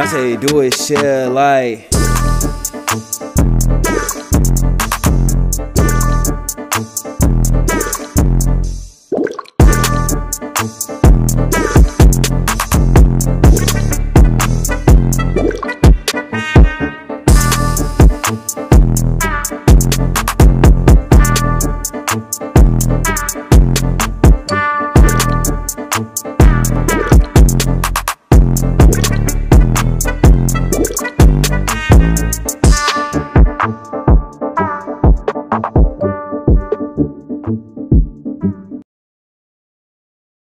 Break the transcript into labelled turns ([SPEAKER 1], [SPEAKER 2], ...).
[SPEAKER 1] Dante do his shit like.